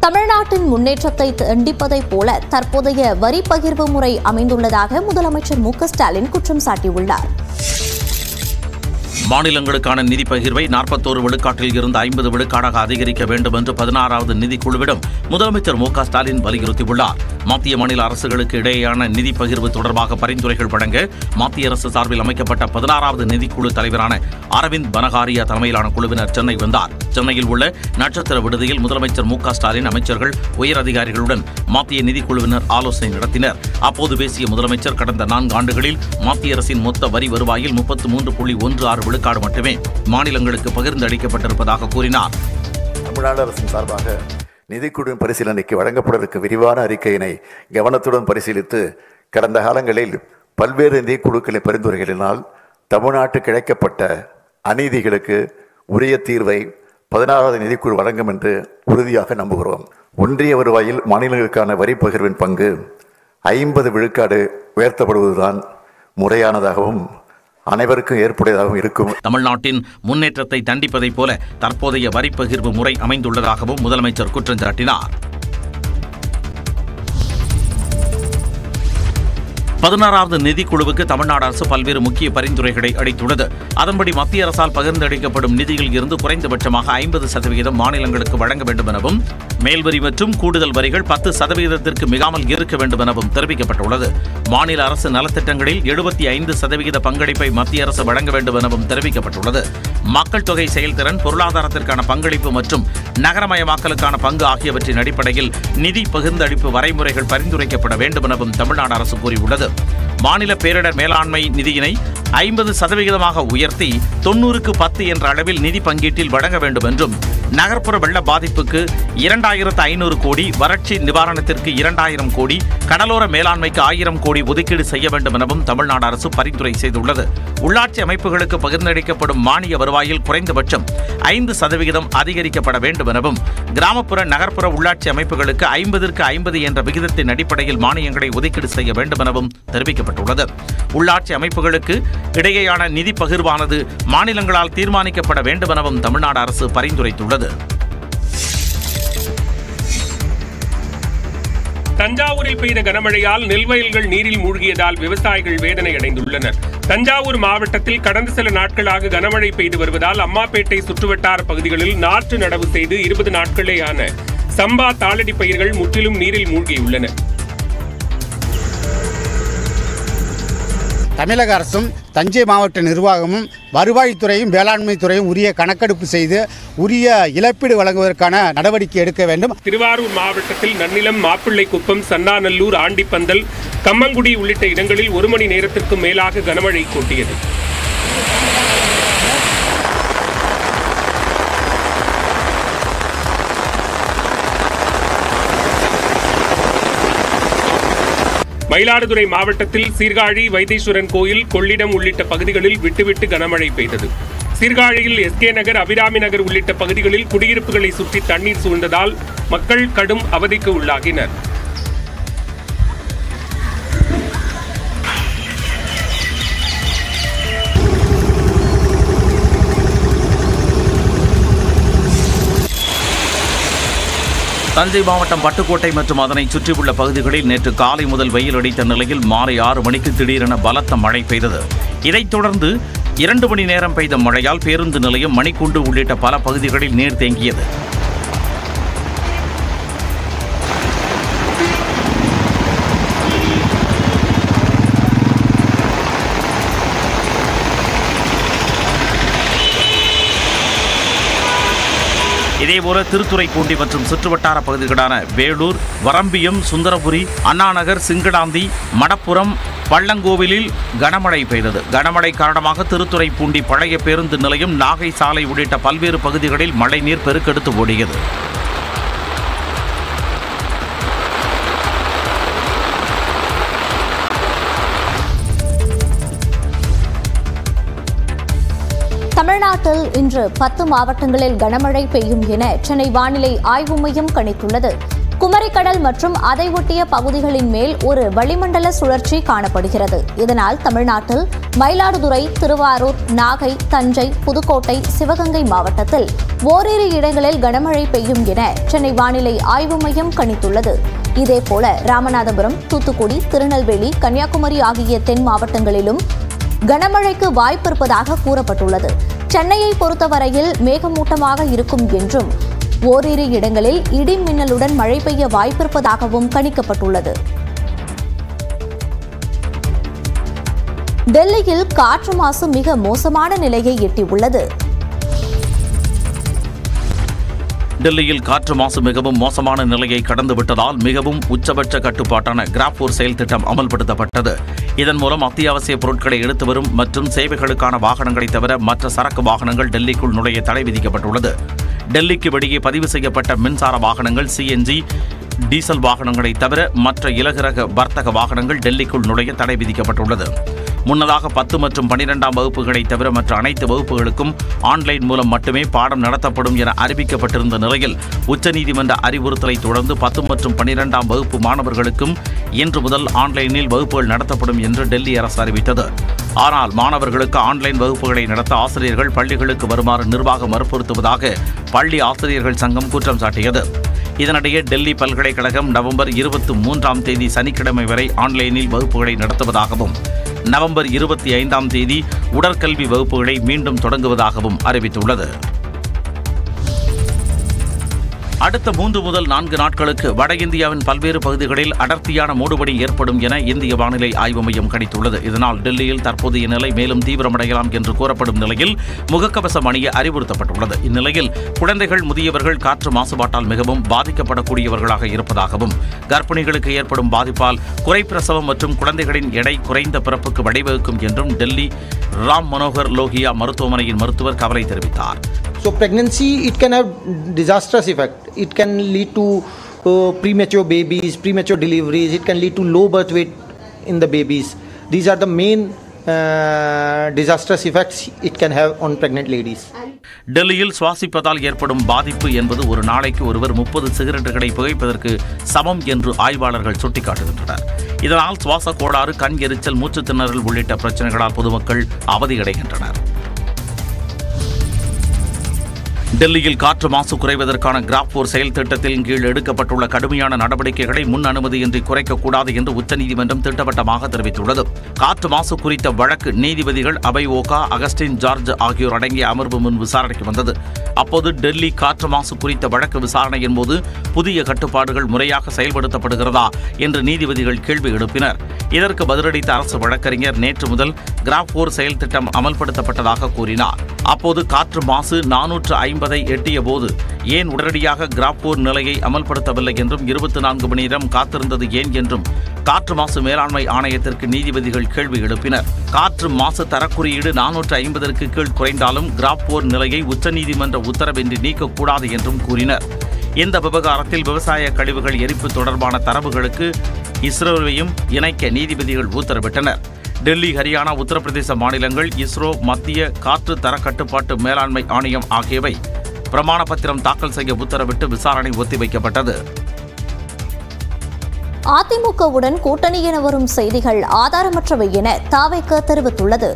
தமிழ்நாட்டின் முன்னேற்றத்தை தண்டிப்பதைப் போல தற்போதைய வரி பகிர்வு முறை அமைந்துள்ளதாக முதலமைச்சர் மு ஸ்டாலின் குற்றம் சாட்டியுள்ளார். மாநிலங்களுக்கான நிதி பகிர்வை நாற்பத்தோரு விழுக்காட்டில் இருந்து ஐம்பது விழுக்காடாக அதிகரிக்க வேண்டும் என்று பதினாறாவது நிதிக்குழுவிடம் முதலமைச்சர் மு ஸ்டாலின் வலியுறுத்தியுள்ளார். மத்திய மாநில அரசுகளுக்கு இடையேயான நிதி பகிர்வு தொடர்பாக பரிந்துரைகள் வழங்க மத்திய அரசு சார்பில் அமைக்கப்பட்ட பதினாறாவது நிதிக்குழு தலைவரான அரவிந்த் பனகாரியா தலைமையிலான குழுவினர் சென்னை வந்தார். சென்னையில் உள்ள நட்சத்திர விடுதியில் முதலமைச்சர் மு ஸ்டாலின் அமைச்சர்கள் உயர் அதிகாரிகளுடன் மத்திய நிதிக்குழுவினர் ஆலோசனை நடத்தினர். அப்போது பேசிய முதலமைச்சர் கடந்த நான்கு ஆண்டுகளில் மத்திய அரசின் மொத்த வரி வருவாயில் முப்பத்து மூன்று புள்ளி ஒன்று ஆறு விழுக்காடு மட்டுமே மாநிலங்களுக்கு பகிர்ந்து அளிக்கப்பட்டிருப்பதாக கூறினார். தமிழ்நாடு அரசின் சார்பாக நிதிக்குழுவின் பரிசீலனைக்கு வழங்கப்படவிருக்கும் விரிவான அறிக்கையினை கவனத்துடன் பரிசீலித்து கடந்த காலங்களில் பல்வேறு நிதிக்குழுக்களின் பரிந்துரைகளினால் தமிழ்நாட்டு கிடைக்கப்பட்ட அநீதிகளுக்கு உரிய தீர்வை பதினாறாவது நிதிக்குழு வழங்கும் என்று உறுதியாக நம்புகிறோம். ஒன்றிய வருவாயில் மாநிலங்களுக்கான வரி பகிர்வின் பங்கு ஐம்பது விழுக்காடு உயர்த்தப்படுவதுதான் முறையானதாகவும் அனைவருக்கும் ஏற்புடையதாகவும் இருக்கும். தமிழ்நாட்டின் முன்னேற்றத்தை தண்டிப்பதைப் போல தற்போதைய வரி பகிர்வு முறை அமைந்துள்ளதாகவும் முதலமைச்சர் குற்றம் சாட்டினார். பதினாறாவது நிதிக்குழுவுக்கு தமிழ்நாடு அரசு பல்வேறு முக்கிய பரிந்துரைகளை அளித்துள்ளது. அதன்படி மத்திய அரசால் பகிர்ந்தளிக்கப்படும் நிதியில் இருந்து குறைந்தபட்சமாக ஐம்பது சதவிகிதம் மாநிலங்களுக்கு வழங்க வேண்டும் எனவும் மேல்வரி மற்றும் கூடுதல் வரிகள் பத்து சதவிகிதத்திற்கு மிகாமல் இருக்க வேண்டும் எனவும் தெரிவிக்கப்பட்டுள்ளது. மாநில அரசு நலத்திட்டங்களில் எழுபத்தி ஐந்து சதவிகித பங்களிப்பை மத்திய அரசு வழங்க வேண்டும் எனவும் தெரிவிக்கப்பட்டுள்ளது. மக்கள் தொகை செயல்திறன் பொருளாதாரத்திற்கான பங்களிப்பு மற்றும் நகரமயமாக்கலுக்கான பங்கு ஆகியவற்றின் அடிப்படையில் நிதி பகிர்ந்தளிப்பு வரைமுறைகள் பரிந்துரைக்கப்பட வேண்டும் எனவும் தமிழ்நாடு அரசு கூறியுள்ளது. மாநில பேரிடர் மேலாண்மை நிதியினை ஐம்பது சதவிகிதமாக உயர்த்தி தொன்னூறுக்கு பத்து என்ற அளவில் நிதி பங்கீட்டில் வழங்க வேண்டும் என்றும் நகர்ப்புற வெள்ள பாதிப்புக்கு இரண்டாயிரத்து ஐநூறு கோடி வறட்சி நிவாரணத்திற்கு இரண்டாயிரம் கோடி கடலோர மேலாண்மைக்கு ஆயிரம் கோடி ஒதுக்கீடு செய்ய வேண்டும் எனவும் தமிழ்நாடு அரசு பரிந்துரை செய்துள்ளது. உள்ளாட்சி அமைப்புகளுக்கு பகிர்ந்தளிக்கப்படும் மானிய வருவாயில் குறைந்தபட்சம் ஐந்து சதவிகிதம் அதிகரிக்கப்பட வேண்டும் எனவும் கிராமப்புற நகர்ப்புற உள்ளாட்சி அமைப்புகளுக்கு ஐம்பதிற்கு ஐம்பது என்ற விகிதத்தின் அடிப்படையில் மானியங்களை ஒதுக்கீடு செய்ய வேண்டும் எனவும் தெரிவிக்கப்பட்டுள்ளது. உள்ளாட்சி அமைப்புகளுக்கு இடையேயான நிதி பகிர்வானது மாநிலங்களால் தீர்மானிக்கப்பட வேண்டுமெனவும் தமிழ்நாடு அரசு பரிந்துரைத்துள்ளது. தஞ்சாவூரில் பெய்த கனமழையால் நெல்வயல்கள் நீரில் மூழ்கியதால் விவசாயிகள் வேதனை அடைந்துள்ளனர் தஞ்சாவூர் மாவட்டத்தில் கடந்த சில நாட்களாக கனமழை பெய்து வருவதால் அம்மாப்பேட்டை சுற்றுவட்டார பகுதிகளில் நாற்று நடவு செய்து இருபது நாட்களேயான சம்பா தாளடி பயிர்கள் முற்றிலும் நீரில் மூழ்கியுள்ளன. தமிழக அரசும் தஞ்சை மாவட்ட நிர்வாகமும் வருவாய்த்துறையும் வேளாண்மை துறையும் உரிய கணக்கெடுப்பு செய்து உரிய இழப்பீடு வழங்குவதற்கான நடவடிக்கை எடுக்க வேண்டும். திருவாரூர் மாவட்டத்தில் நன்னிலம் மாப்பிள்ளைக்குப்பம் சன்னாநல்லூர் ஆண்டிப்பந்தல் கம்மங்குடி உள்ளிட்ட இடங்களில் ஒரு மணி நேரத்திற்கு மேலாக கனமழை கூட்டியது. மயிலாடுதுறை மாவட்டத்தில் சீர்காழி வைத்தீஸ்வரன் கோயில் கொள்ளிடம் உள்ளிட்ட பகுதிகளில் விட்டுவிட்டு கனமழை பெய்தது. சீர்காழியில் எஸ்கே நகர் அபிராமி நகர் உள்ளிட்ட பகுதிகளில் குடியிருப்புகளை சுற்றி தண்ணீர் சூழ்ந்ததால் மக்கள் கடும் அவதிக்கு உள்ளாகினர். தஞ்சை மாவட்டம் பட்டுக்கோட்டை மற்றும் அதனை சுற்றியுள்ள பகுதிகளில் நேற்று காலை முதல் வெயில் அடித்த நிலையில் மாலை ஆறு மணிக்கு திடீரென பலத்த மழை பெய்தது. இதைத் தொடர்ந்து இரண்டு மணி நேரம் பெய்த மழையால் பேருந்து நிலையம் மணிக்குண்டு உள்ளிட்ட பல பகுதிகளில் நீர் தேங்கியது. அதேபோல திருத்துறைப்பூண்டி மற்றும் சுற்றுவட்டார பகுதிகளான வேலூர் வரம்பியம் சுந்தரபுரி அண்ணாநகர் சிங்கடாந்தி மடப்புரம் பள்ளங்கோவிலில் கனமழை பெய்தது. கனமழை காரணமாக திருத்துறைப்பூண்டி பழைய பேருந்து நிலையம் நாகை சாலை உள்ளிட்ட பல்வேறு பகுதிகளில் மழைநீர் பெருக்கெடுத்து ஓடியது. தமிழ்நாட்டில் இன்று பத்து மாவட்டங்களில் கனமழை பெய்யும் என சென்னை வானிலை ஆய்வு மையம் கணித்துள்ளது. குமரிக்கடல் மற்றும் அதை ஒட்டிய பகுதிகளின் மேல் ஒரு வளிமண்டல சுழற்சி காணப்படுகிறது. இதனால் தமிழ்நாட்டில் மயிலாடுதுறை திருவாரூர் நாகை தஞ்சை புதுக்கோட்டை சிவகங்கை மாவட்டத்தில் ஓரிரு இடங்களில் கனமழை பெய்யும் என சென்னை வானிலை ஆய்வு மையம் கணித்துள்ளது. இதேபோல ராமநாதபுரம் தூத்துக்குடி திருநெல்வேலி கன்னியாகுமரி ஆகிய தென் மாவட்டங்களிலும் கனமழைக்கு வாய்ப்பிருப்பதாக கூறப்பட்டுள்ளது. சென்னையை பொறுத்தவரையில் மேகமூட்டமாக இருக்கும் என்றும் ஓரிரு இடங்களில் இடி மின்னலுடன் மழை பெய்ய வாய்ப்பிருப்பதாகவும் கணிக்கப்பட்டுள்ளது. டெல்லியில் காற்று மாசு மிக மோசமான நிலையை எட்டியுள்ளது. டெல்லியில் காற்று மாசு மிகவும் மோசமான நிலையை கடந்து விட்டதால் மிகவும் உச்சபட்ச கட்டுப்பாட்டான கிராப்பூர் செயல் திட்டம் அமல்படுத்தப்பட்டது. இதன் மூலம் அத்தியாவசிய பொருட்களை எடுத்து வரும் மற்றும் சேவைகளுக்கான வாகனங்களை தவிர மற்ற சரக்கு வாகனங்கள் டெல்லிக்குள் நுழைய தடை விதிக்கப்பட்டுள்ளது. டெல்லிக்கு வெளியே பதிவு செய்யப்பட்ட மின்சார வாகனங்கள் சிஎன்ஜி டீசல் வாகனங்களை தவிர மற்ற இலகுரக வர்த்தக வாகனங்கள் டெல்லிக்குள் நுழைய தடை விதிக்கப்பட்டுள்ளது. முன்னதாக பத்து மற்றும் பனிரெண்டாம் வகுப்புகளை தவிர மற்ற அனைத்து வகுப்புகளுக்கும் ஆன்லைன் மூலம் மட்டுமே பாடம் நடத்தப்படும் என அறிவிக்கப்பட்டிருந்த நிலையில் உச்சநீதிமன்ற அறிவுறுத்தலை தொடர்ந்து பத்து மற்றும் பனிரெண்டாம் வகுப்பு மாணவர்களுக்கும் இன்று முதல் ஆன்லைனில் வகுப்புகள் நடத்தப்படும் என்று டெல்லி அரசு அறிவித்தது. ஆனால் மாணவர்களுக்கு ஆன்லைன் வகுப்புகளை நடத்த ஆசிரியர்கள் பள்ளிகளுக்கு வருமாறு நிர்வாகம் வற்புறுத்துவதாக பள்ளி ஆசிரியர்கள் சங்கம் குற்றம் சாட்டியது. இதனிடையே டெல்லி பல்கலைக்கழகம் நவம்பர் இருபத்தி மூன்றாம் தேதி சனிக்கிழமை வரை ஆன்லைனில் வகுப்புகளை நடத்துவதாகவும் நவம்பர் இருபத்தி ஐந்தாம் தேதி உடற்கல்வி வகுப்புகளை மீண்டும் தொடங்குவதாகவும் அறிவித்துள்ளது. அடுத்த மூன்று முதல் நான்கு நாட்களுக்கு வட இந்தியாவின் பல்வேறு பகுதிகளில் அடர்த்தியான மூடுபடி ஏற்படும் என இந்திய வானிலை ஆய்வு மையம் கணித்துள்ளது. இதனால் டெல்லியில் தற்போதைய நிலை மேலும் தீவிரமடையலாம் என்று கூறப்படும் நிலையில் முகக்கவசம் அணிய அறிவுறுத்தப்பட்டுள்ளது. இந்நிலையில் குழந்தைகள் முதியவர்கள் காற்று மாசுபாட்டால் மிகவும் பாதிக்கப்படக்கூடியவர்களாக இருப்பதாகவும் கர்ப்பிணிகளுக்கு ஏற்படும் பாதிப்பால் குறைப்பிரசவம் மற்றும் குழந்தைகளின் எடை குறைந்த பிறப்புக்கு வழிவகுக்கும் என்றும் டெல்லி ராம் மனோகர் லோகியா மருத்துவமனையின் மருத்துவர் கவலை தெரிவித்தார். So pregnancy, it can have disastrous effect. It can lead to uh, premature babies, premature deliveries. It can lead to low birth weight in the babies. These are the main uh, disastrous effects it can have on pregnant ladies. டெல்லியில் சுவாசிப்பதால் ஏற்படும் பாதிப்பு என்பது ஒரு நாளைக்கு ஒருவர் முப்பது சிகரெட்டுகளை புகைப்பதற்கு சமம் என்று ஆய்வாளர்கள் சுட்டிக்காட்டுகின்றனர் இதனால் சுவாச கோளாறு கண் எரிச்சல் மூச்சு திணறல் உள்ளிட்ட பிரச்சனைகளால் பொதுமக்கள் அவதியடைகின்றனர் டெல்லியில் காற்று மாசு குறைவதற்கான கிராப்வோர் செயல் திட்டத்தின் கீழ் எடுக்கப்பட்டுள்ள கடுமையான நடவடிக்கைகளை முன் அனுமதியின்றி குறைக்கக்கூடாது என்று உச்சநீதிமன்றம் திட்டவட்டமாக தெரிவித்துள்ளது. காற்று மாசு குறித்த வழக்கு நீதிபதிகள் அபய் ஓகா அகஸ்டின் ஜார்ஜ் ஆகியோர் அடங்கிய அமர்வு முன் விசாரணைக்கு வந்தது. அப்போது டெல்லி காற்று மாசு குறித்த வழக்கு விசாரணையின் போது புதிய கட்டுப்பாடுகள் முறையாக செயல்படுத்தப்படுகிறதா என்று நீதிபதிகள் கேள்வி எழுப்பினர். இதற்கு பதிலளித்த அரசு வழக்கறிஞர் நேற்று முதல் கிராப்வோர் செயல் திட்டம் அமல்படுத்தப்பட்டதாக கூறினார். அப்போது காற்று மாசு நானூற்று ஐம்பதை எட்டிய போது ஏன் உடனடியாக கிராப்போர் நிலையை அமல்படுத்தவில்லை என்றும் இருபத்தி நான்கு மணி நேரம் காத்திருந்தது ஏன் என்றும் காற்று மாசு மேலாண்மை ஆணையத்திற்கு நீதிபதிகள் கேள்வி எழுப்பினர். காற்று மாசு தரக்குறியீடு நானூற்று ஐம்பதற்கு கீழ் குறைந்தாலும் கிராப்போர் நிலையை உச்சநீதிமன்ற உத்தரவின்றி நீக்கக்கூடாது என்றும் கூறினர். இந்த விவகாரத்தில் விவசாய கழிவுகள் எரிப்பு தொடர்பான தரவுகளுக்கு இஸ்ரோவையும் இணைக்க நீதிபதிகள் உத்தரவிட்டனர். டெல்லி ஹரியானா உத்தரப்பிரதேச மாநிலங்கள் இஸ்ரோ மத்திய காற்று தர கட்டுப்பாட்டு மேலாண்மை ஆணையம் ஆகியவை பிரமாண பத்திரம் தாக்கல் செய்ய உத்தரவிட்டு விசாரணை ஒத்திவைக்கப்பட்டது. அதிமுகவுடன் கூட்டணி என வரும் செய்திகள் ஆதாரமற்றவை என தாவேக்க தெரிவித்துள்ளது.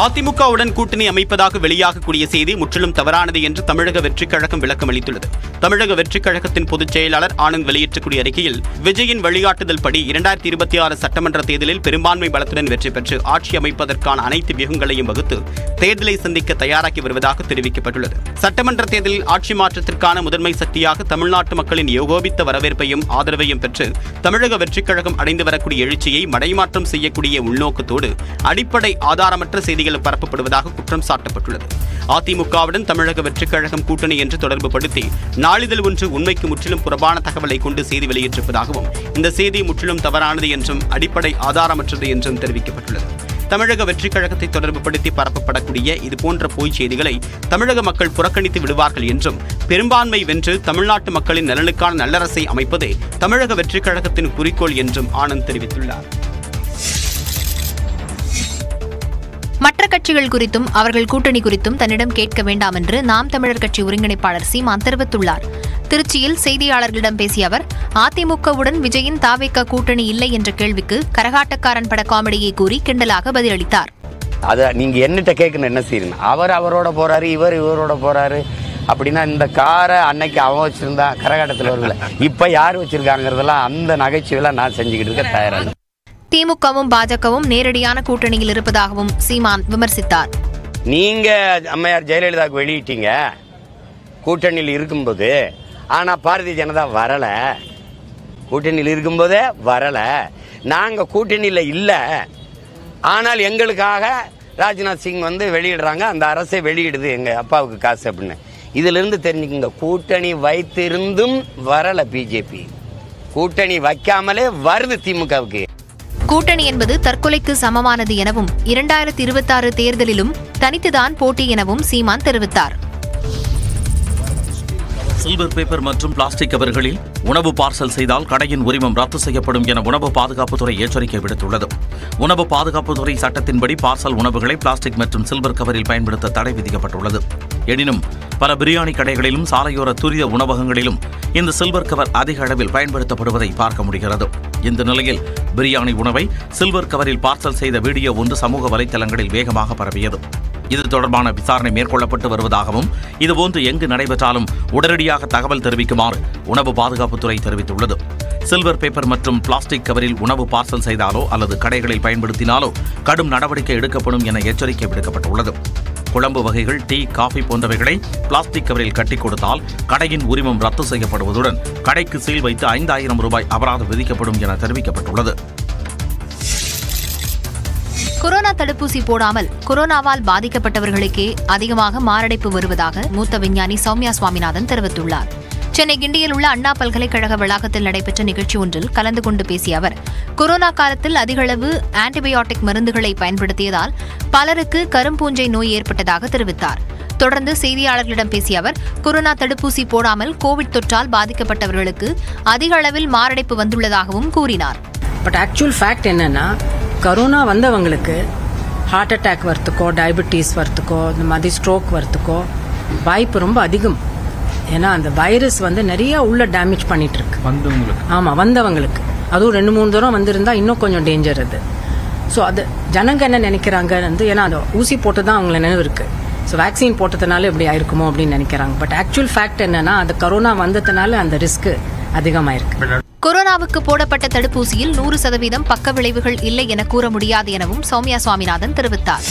அதிமுகவுடன் கூட்டணி அமைப்பதாக வெளியாகக்கூடிய செய்தி முற்றிலும் தவறானது என்று தமிழக வெற்றிக் கழகம் விளக்கம் அளித்துள்ளது. தமிழக வெற்றிக் கழகத்தின் பொதுச் செயலாளர் ஆனந்த் வெளியிட்டக்கூடிய அறிக்கையில் விஜயின் வழிகாட்டுதல் படி இரண்டாயிரத்தி இருபத்தி ஆறு சட்டமன்ற தேர்தலில் பெரும்பான்மை பலத்துடன் வெற்றி பெற்று ஆட்சி அமைப்பதற்கான அனைத்து வியூகங்களையும் வகுத்து தேர்தலை சந்திக்க தயாராகி வருவதாக தெரிவிக்கப்பட்டுள்ளது. சட்டமன்ற தேர்தலில் ஆட்சி மாற்றத்திற்கான முதன்மை சக்தியாக தமிழ்நாட்டு மக்களின் ஏகோபித்த வரவேற்பையும் ஆதரவையும் பெற்று தமிழக வெற்றிக் கழகம் அடைந்து வரக்கூடிய எழுச்சியை மடைமாற்றம் செய்யக்கூடிய உள்நோக்கத்தோடு அடிப்படை ஆதாரமற்ற செய்திகள் பரப்பப்படுவதாக குற்றம் சாட்டப்பட்டுள்ளது. அதிமுகவுடன் தமிழக வெற்றிக் கழகம் கூட்டணி என்று தொடர்பு படுத்தி நாளிதழ் ஒன்று உண்மைக்கு முற்றிலும் புறம்பான தகவலை கொண்டு செய்தி வெளியிட்டிருப்பதாகவும் இந்த செய்தி முற்றிலும் தவறானது என்றும் அடிப்படை ஆதாரமற்றது என்றும் தெரிவிக்கப்பட்டுள்ளது. தமிழக வெற்றிக் கழகத்தை தொடர்புபடுத்தி பரப்பப்படக்கூடிய இதுபோன்ற பொய்ச் செய்திகளை தமிழக மக்கள் புறக்கணித்து விடுவார்கள் என்றும் பெரும்பான்மை வென்று தமிழ்நாட்டு மக்களின் நலனுக்கான நல்லரசை அமைப்பதே தமிழக வெற்றிக் கழகத்தின் குறிக்கோள் என்றும் ஆனந்த் தெரிவித்துள்ளார். மற்ற கட்சிகள் குறித்தும் அவர்கள் கூட்டணி குறித்தும் தன்னிடம் கேட்க வேண்டாம் என்று நாம் தமிழர் கட்சி ஒருங்கிணைப்பாளர் சீமான் தெரிவித்துள்ளார். திருச்சியில் செய்தியாளர்களிடம் பேசிய அவர் அதிமுகவுடன் விஜயின் தாவேக்க கூட்டணி இல்லை என்ற கேள்விக்கு கரகாட்டக்காரன் பட காமெடியை கூறி கிண்டலாக பதிலளித்தார். அதை நீங்க என்னட்ட கேட்கணும் என்ன செய்யணும் அவர் அவரோட போறாரு இவர் இவரோட போறாரு. அப்படின்னா இந்த காரை அன்னைக்கு அவன் வச்சிருந்தா கரகாட்டத்தில் வரல இப்ப யார் வச்சிருக்காங்கிறதெல்லாம் அந்த நகைச்சுவையெல்லாம் நான் செஞ்சுக்கிட்டு இருக்க தயாராக திமுகவும் பாஜகவும் நேரடியான கூட்டணியில் இருப்பதாகவும் சீமான் விமர்சித்தார். நீங்க அம்மையார் ஜெயலலிதாவுக்கு வெளியிட்டீங்க. கூட்டணியில் இருக்கும்போது ஆனா பாரதிய ஜனதா வரல. கூட்டணியில் இருக்கும்போதே வரல. நாங்க கூட்டணியில் இல்ல. ஆனால் எங்களுக்காக ராஜ்நாத் சிங் வந்து வெளியிடுறாங்க. அந்த அரசே வெளியிடுது எங்க அப்பாவுக்கு காசு அப்படின்னு. இதுல இருந்து கூட்டணி வைத்திருந்தும் வரல பிஜேபி. கூட்டணி வைக்காமலே வருது திமுகவுக்கு. கூட்டணி என்பது தற்கொலைக்கு சமமானது எனவும் இரண்டாயிரத்தி இருபத்தாறு தேர்தலிலும் தனித்துதான் போட்டி எனவும் சீமான் தெரிவித்தார். சில்வர் பேப்பர் மற்றும் பிளாஸ்டிக் கவர்களில் உணவு பார்சல் செய்தால் கடையின் உரிமம் ரத்து செய்யப்படும் என உணவு பாதுகாப்புத்துறை எச்சரிக்கை விடுத்துள்ளது. உணவு பாதுகாப்புத்துறை சட்டத்தின்படி பார்சல் உணவுகளை பிளாஸ்டிக் மற்றும் சில்வர் கவரில் பயன்படுத்த தடை விதிக்கப்பட்டுள்ளது. எனினும் பல பிரியாணி கடைகளிலும் சாலையோர துரித உணவகங்களிலும் இந்த சில்வர் கவர் அதிக அளவில் பயன்படுத்தப்படுவதை பார்க்க முடிகிறது. இந்த நிலையில் பிரியாணி உணவை சில்வர் கவரில் பார்சல் செய்த வீடியோ ஒன்று சமூக வலைதளங்களில் வேகமாக பரவியது. இது தொடர்பான விசாரணை மேற்கொள்ளப்பட்டு வருவதாகவும் இதுபோன்று எங்கு நடைபெற்றாலும் உடனடியாக தகவல் தெரிவிக்குமாறு உணவு பாதுகாப்புத்துறை தெரிவித்துள்ளது. சில்வர் பேப்பர் மற்றும் பிளாஸ்டிக் கவரில் உணவு பார்சல் செய்தாலோ அல்லது கடைகளில் பயன்படுத்தினாலோ கடும் நடவடிக்கை எடுக்கப்படும் என எச்சரிக்கை விடுக்கப்பட்டுள்ளது. குழம்பு வகைகள் டீ காஃபி போன்றவைகளை பிளாஸ்டிக் கவரில் கட்டி கொடுத்தால் கடையின் உரிமம் ரத்து செய்யப்படுவதுடன் கடைக்கு சீல் வைத்து ஐந்தாயிரம் ரூபாய் அபராதம் விதிக்கப்படும் என தெரிவிக்கப்பட்டுள்ளது. கொரோனா தடுப்பூசி போடாமல் கொரோனாவால் பாதிக்கப்பட்டவர்களுக்கே அதிகமாக மாரடைப்பு வருவதாக மூத்த விஞ்ஞானி சௌமியா சுவாமிநாதன் தெரிவித்துள்ளார். சென்னை கிண்டியில் உள்ள அண்ணா பல்கலைக்கழக வளாகத்தில் நடைபெற்ற நிகழ்ச்சி ஒன்றில் கலந்து கொண்டு பேசிய அவர் கொரோனா காலத்தில் அதிகளவு ஆன்டிபயோட்டிக் மருந்துகளை பயன்படுத்தியதால் பலருக்கு கரும்பூஞ்சை நோய் ஏற்பட்டதாக தெரிவித்தார். தொடர்ந்து செய்தியாளர்களிடம் பேசிய அவர் கொரோனா தடுப்பூசி போடாமல் கோவிட் தொற்றால் பாதிக்கப்பட்டவர்களுக்கு அதிக அளவில் மாரடைப்பு வந்துள்ளதாகவும் கூறினார். பட் ஆக்சுவல் ஃபேக்ட் என்னன்னா கரோனா வந்தவங்களுக்கு ஹார்ட் அட்டாக் வரத்துக்கோ டயபிட்டிஸ் வரத்துக்கோ இந்த மாதிரி ஸ்ட்ரோக் வரத்துக்கோ வாய்ப்பு ரொம்ப அதிகம். ஏன்னா அந்த வைரஸ் வந்து நிறைய உள்ள டேமேஜ் பண்ணிட்டு இருக்கு வந்தவங்களுக்கு. ஆமா வந்தவங்களுக்கு. அதுவும் ரெண்டு மூணு தூரம் வந்திருந்தா இன்னும் கொஞ்சம் டேஞ்சர் அது. ஸோ அது ஜனங்க என்ன நினைக்கிறாங்க வந்து ஏன்னா அந்த ஊசி போட்டு தான் அவங்கள நினைவு இருக்கு. ஸோ வேக்சின் போட்டதுனால இப்படி ஆயிருக்குமோ அப்படின்னு நினைக்கிறாங்க. பட் ஆக்சுவல் ஃபேக்ட் என்னன்னா அந்த கரோனா வந்ததுனால அந்த ரிஸ்க் அதிகமாயிருக்கு. கொரோனாவுக்கு போடப்பட்ட தடுப்பூசியில் நூறு சதவீதம் பக்க விளைவுகள் இல்லை என கூற முடியாது எனவும் சௌமியா சுவாமிநாதன் தெரிவித்தார்.